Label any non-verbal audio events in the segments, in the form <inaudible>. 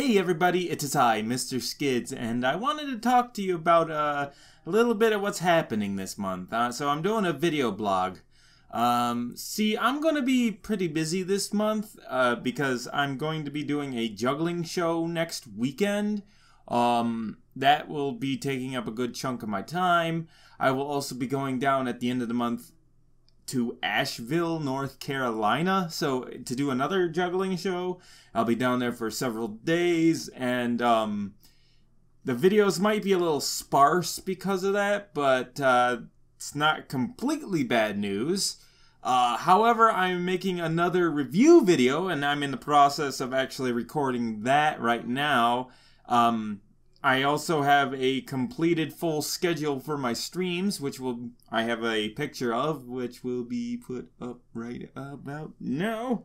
Hey everybody, it is I, Mr. Skids, and I wanted to talk to you about uh, a little bit of what's happening this month. Uh, so I'm doing a video blog. Um, see, I'm going to be pretty busy this month uh, because I'm going to be doing a juggling show next weekend. Um, that will be taking up a good chunk of my time. I will also be going down at the end of the month to Asheville, North Carolina. So to do another juggling show, I'll be down there for several days, and um, the videos might be a little sparse because of that, but uh, it's not completely bad news. Uh, however, I'm making another review video, and I'm in the process of actually recording that right now. Um, I also have a completed full schedule for my streams, which will I have a picture of, which will be put up right about now.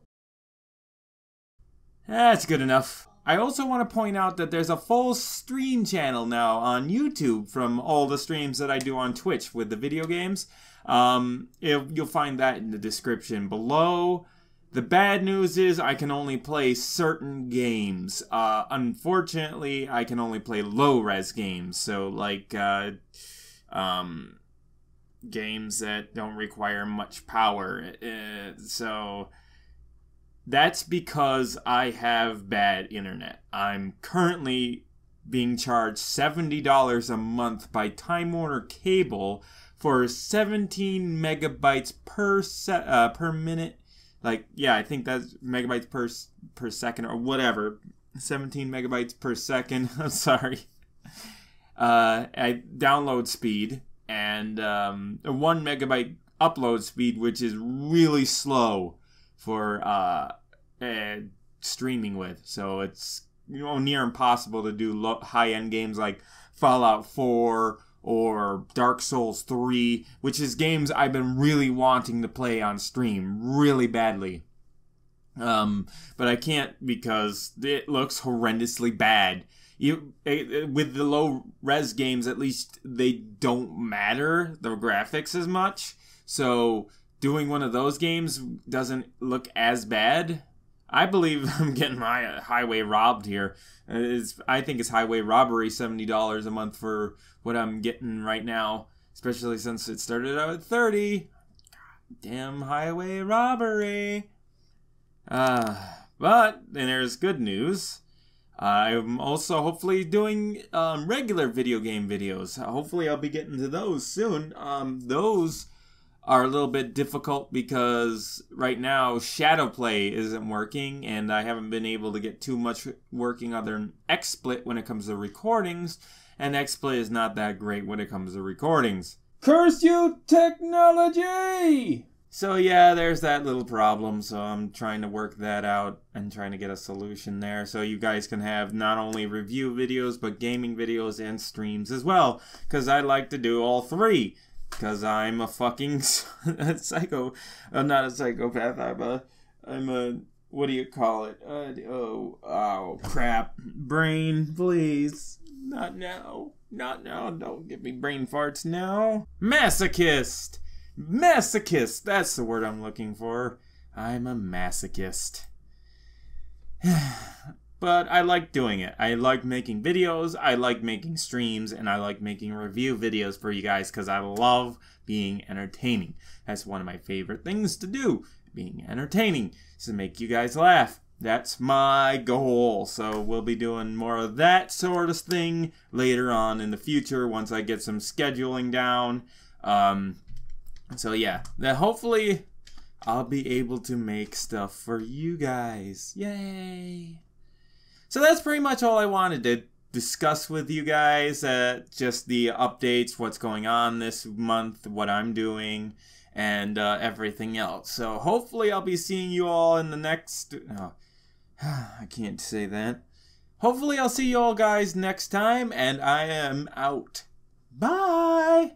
That's good enough. I also want to point out that there's a full stream channel now on YouTube from all the streams that I do on Twitch with the video games. Um, you'll find that in the description below. The bad news is I can only play certain games. Uh, unfortunately, I can only play low res games. So, like, uh, um, games that don't require much power. Uh, so, that's because I have bad internet. I'm currently being charged $70 a month by Time Warner Cable for 17 megabytes per se- uh, per minute like yeah i think that's megabytes per per second or whatever. 17 megabytes per second. <laughs> I'm sorry. Uh I, download speed and um, a one megabyte upload speed which is really slow for uh, uh streaming with. So it's you know near impossible to do low, high end games like fallout 4 or Dark Souls 3, which is games I've been really wanting to play on stream really badly. Um, but I can't because it looks horrendously bad. You with the low res games, at least they don't matter the graphics as much. So doing one of those games doesn't look as bad. I believe <laughs> I'm getting my highway robbed here. It's, I think it's highway robbery, seventy dollars a month for what I'm getting right now, especially since it started out at 30. Damn highway robbery. Uh, but then there's good news. I'm also hopefully doing um, regular video game videos. Hopefully, I'll be getting to those soon. Um, those are a little bit difficult because right now ShadowPlay isn't working, and I haven't been able to get too much working other than XSplit when it comes to recordings and XSplit is not that great when it comes to recordings. Curse you, technology! So yeah, there's that little problem. So I'm trying to work that out and trying to get a solution there. So you guys can have not only review videos, but gaming videos and streams as well. Because I like to do all three. Because I'm a fucking <laughs> psycho. I'm not a psychopath. I'm a, I'm a, what do you call it? Uh, oh, oh, crap. Brain, please. Not now. Not now. Don't give me brain farts now. Masochist! Masochist! That's the word I'm looking for. I'm a masochist. <sighs> but I like doing it. I like making videos, I like making streams, and I like making review videos for you guys because I love being entertaining. That's one of my favorite things to do, being entertaining, is to make you guys laugh. That's my goal. So we'll be doing more of that sort of thing later on in the future once I get some scheduling down. Um, so yeah, then hopefully I'll be able to make stuff for you guys. Yay! So that's pretty much all I wanted to discuss with you guys. Uh, just the updates, what's going on this month, what I'm doing, and uh, everything else. So hopefully I'll be seeing you all in the next. Uh, <sighs> I can't say that. Hopefully, I'll see you all guys next time, and I am out. Bye!